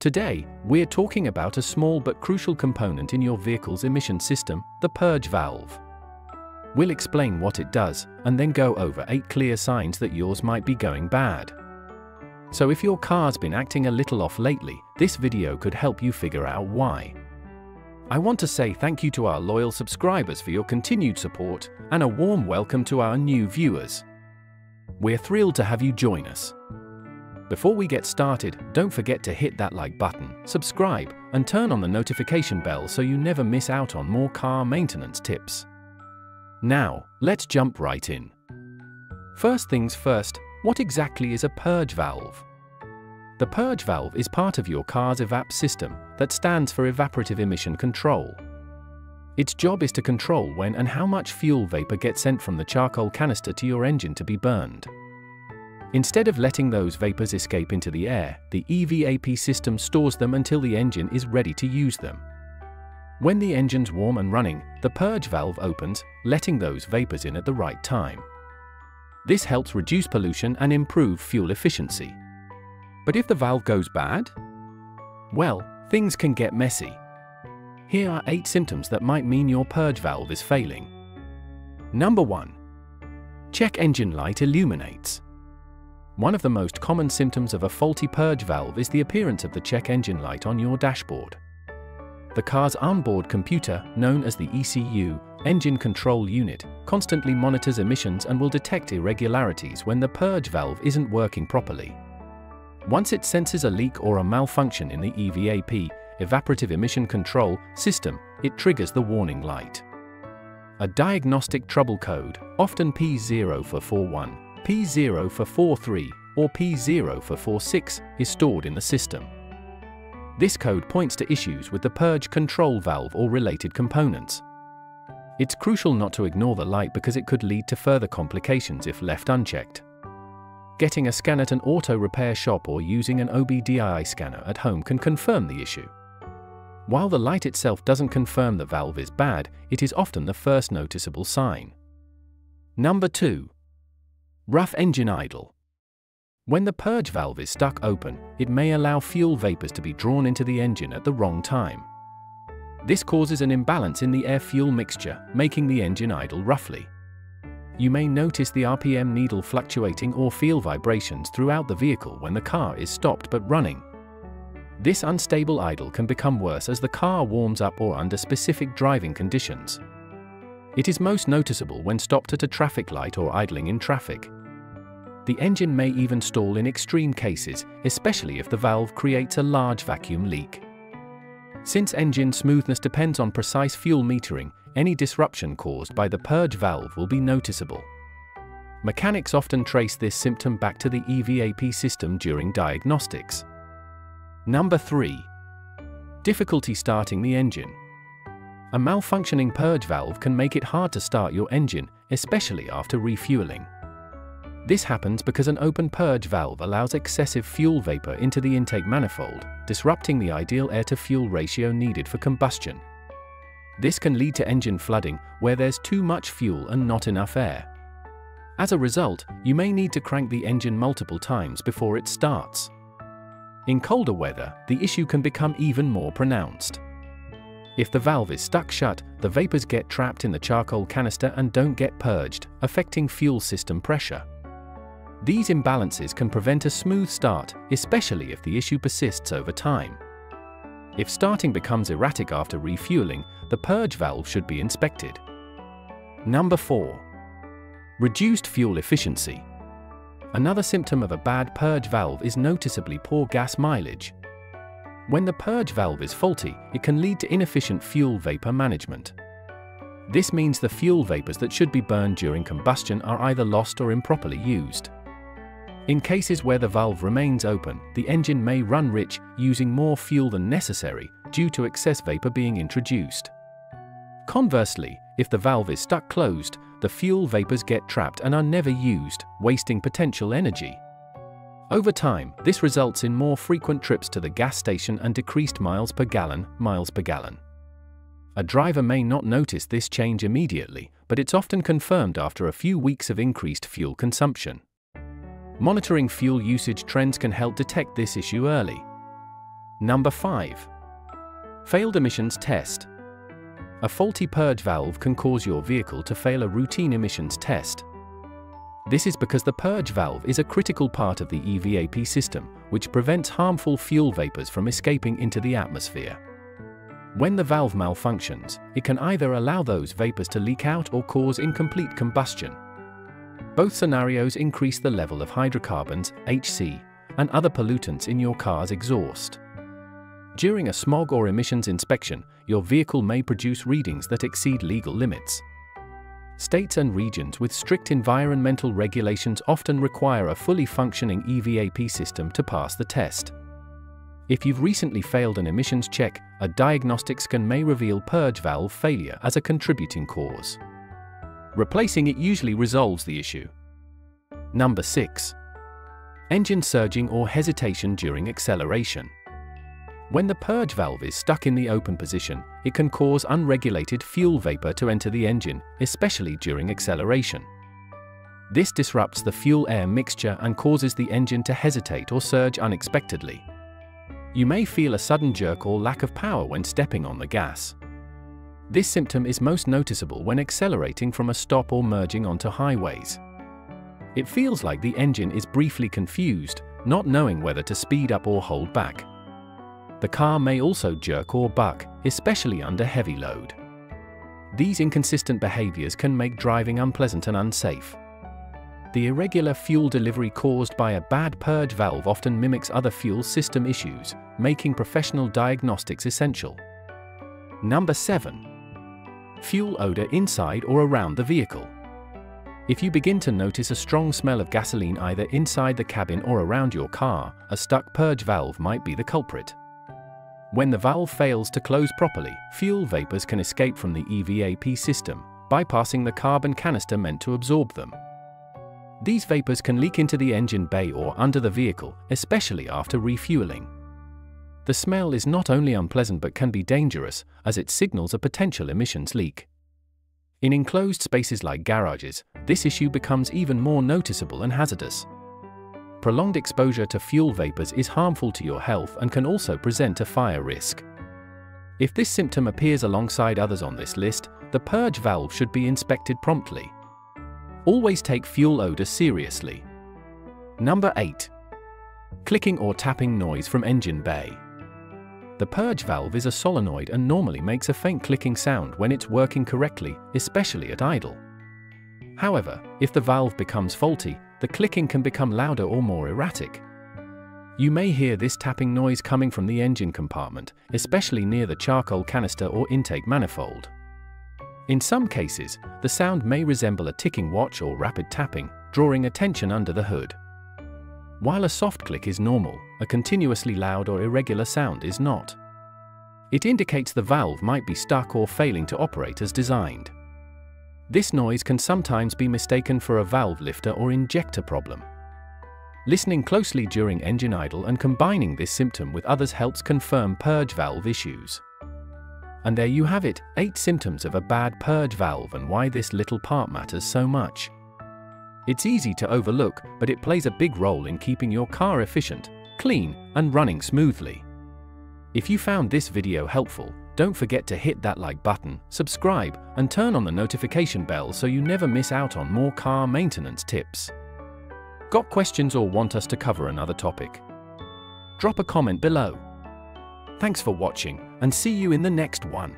Today, we're talking about a small but crucial component in your vehicle's emission system, the purge valve. We'll explain what it does, and then go over 8 clear signs that yours might be going bad. So if your car's been acting a little off lately, this video could help you figure out why. I want to say thank you to our loyal subscribers for your continued support, and a warm welcome to our new viewers. We're thrilled to have you join us. Before we get started, don't forget to hit that like button, subscribe, and turn on the notification bell so you never miss out on more car maintenance tips. Now, let's jump right in. First things first, what exactly is a purge valve? The purge valve is part of your car's EVAP system that stands for evaporative emission control. Its job is to control when and how much fuel vapor gets sent from the charcoal canister to your engine to be burned. Instead of letting those vapors escape into the air, the EVAP system stores them until the engine is ready to use them. When the engine's warm and running, the purge valve opens, letting those vapors in at the right time. This helps reduce pollution and improve fuel efficiency. But if the valve goes bad? Well, things can get messy. Here are 8 symptoms that might mean your purge valve is failing. Number 1. Check engine light illuminates. One of the most common symptoms of a faulty purge valve is the appearance of the check engine light on your dashboard. The car's onboard computer, known as the ECU, Engine Control Unit, constantly monitors emissions and will detect irregularities when the purge valve isn't working properly. Once it senses a leak or a malfunction in the EVAP, Evaporative Emission Control, system, it triggers the warning light. A diagnostic trouble code, often P0441, P0443 or P0446 is stored in the system. This code points to issues with the purge control valve or related components. It's crucial not to ignore the light because it could lead to further complications if left unchecked. Getting a scan at an auto repair shop or using an OBDII scanner at home can confirm the issue. While the light itself doesn't confirm the valve is bad, it is often the first noticeable sign. Number 2. Rough engine idle. When the purge valve is stuck open, it may allow fuel vapors to be drawn into the engine at the wrong time. This causes an imbalance in the air-fuel mixture, making the engine idle roughly. You may notice the RPM needle fluctuating or feel vibrations throughout the vehicle when the car is stopped but running. This unstable idle can become worse as the car warms up or under specific driving conditions. It is most noticeable when stopped at a traffic light or idling in traffic. The engine may even stall in extreme cases, especially if the valve creates a large vacuum leak. Since engine smoothness depends on precise fuel metering, any disruption caused by the purge valve will be noticeable. Mechanics often trace this symptom back to the EVAP system during diagnostics. Number 3. Difficulty starting the engine. A malfunctioning purge valve can make it hard to start your engine, especially after refueling. This happens because an open purge valve allows excessive fuel vapor into the intake manifold, disrupting the ideal air-to-fuel ratio needed for combustion. This can lead to engine flooding, where there's too much fuel and not enough air. As a result, you may need to crank the engine multiple times before it starts. In colder weather, the issue can become even more pronounced. If the valve is stuck shut, the vapors get trapped in the charcoal canister and don't get purged, affecting fuel system pressure. These imbalances can prevent a smooth start, especially if the issue persists over time. If starting becomes erratic after refueling, the purge valve should be inspected. Number 4. Reduced fuel efficiency. Another symptom of a bad purge valve is noticeably poor gas mileage. When the purge valve is faulty, it can lead to inefficient fuel vapor management. This means the fuel vapors that should be burned during combustion are either lost or improperly used. In cases where the valve remains open, the engine may run rich, using more fuel than necessary due to excess vapor being introduced. Conversely, if the valve is stuck closed, the fuel vapors get trapped and are never used, wasting potential energy. Over time, this results in more frequent trips to the gas station and decreased miles per gallon, miles per gallon. A driver may not notice this change immediately, but it's often confirmed after a few weeks of increased fuel consumption. Monitoring fuel usage trends can help detect this issue early. Number 5. Failed emissions test. A faulty purge valve can cause your vehicle to fail a routine emissions test. This is because the purge valve is a critical part of the EVAP system, which prevents harmful fuel vapors from escaping into the atmosphere. When the valve malfunctions, it can either allow those vapors to leak out or cause incomplete combustion. Both scenarios increase the level of hydrocarbons, HC, and other pollutants in your car's exhaust. During a smog or emissions inspection, your vehicle may produce readings that exceed legal limits. States and regions with strict environmental regulations often require a fully functioning EVAP system to pass the test. If you've recently failed an emissions check, a diagnostic scan may reveal purge valve failure as a contributing cause. Replacing it usually resolves the issue. Number 6. Engine surging or hesitation during acceleration. When the purge valve is stuck in the open position, it can cause unregulated fuel vapor to enter the engine, especially during acceleration. This disrupts the fuel-air mixture and causes the engine to hesitate or surge unexpectedly. You may feel a sudden jerk or lack of power when stepping on the gas. This symptom is most noticeable when accelerating from a stop or merging onto highways. It feels like the engine is briefly confused, not knowing whether to speed up or hold back. The car may also jerk or buck, especially under heavy load. These inconsistent behaviors can make driving unpleasant and unsafe. The irregular fuel delivery caused by a bad purge valve often mimics other fuel system issues, making professional diagnostics essential. Number 7. Fuel odor inside or around the vehicle. If you begin to notice a strong smell of gasoline either inside the cabin or around your car, a stuck purge valve might be the culprit. When the valve fails to close properly, fuel vapors can escape from the EVAP system, bypassing the carbon canister meant to absorb them. These vapors can leak into the engine bay or under the vehicle, especially after refueling. The smell is not only unpleasant but can be dangerous, as it signals a potential emissions leak. In enclosed spaces like garages, this issue becomes even more noticeable and hazardous. Prolonged exposure to fuel vapors is harmful to your health and can also present a fire risk. If this symptom appears alongside others on this list, the purge valve should be inspected promptly. Always take fuel odor seriously. Number 8. Clicking or tapping noise from engine bay. The purge valve is a solenoid and normally makes a faint clicking sound when it's working correctly, especially at idle. However, if the valve becomes faulty, the clicking can become louder or more erratic. You may hear this tapping noise coming from the engine compartment, especially near the charcoal canister or intake manifold. In some cases, the sound may resemble a ticking watch or rapid tapping, drawing attention under the hood. While a soft click is normal, a continuously loud or irregular sound is not. It indicates the valve might be stuck or failing to operate as designed. This noise can sometimes be mistaken for a valve lifter or injector problem. Listening closely during engine idle and combining this symptom with others helps confirm purge valve issues. And there you have it, 8 symptoms of a bad purge valve and why this little part matters so much. It's easy to overlook, but it plays a big role in keeping your car efficient, clean, and running smoothly. If you found this video helpful, don't forget to hit that like button, subscribe, and turn on the notification bell so you never miss out on more car maintenance tips. Got questions or want us to cover another topic? Drop a comment below. Thanks for watching, and see you in the next one.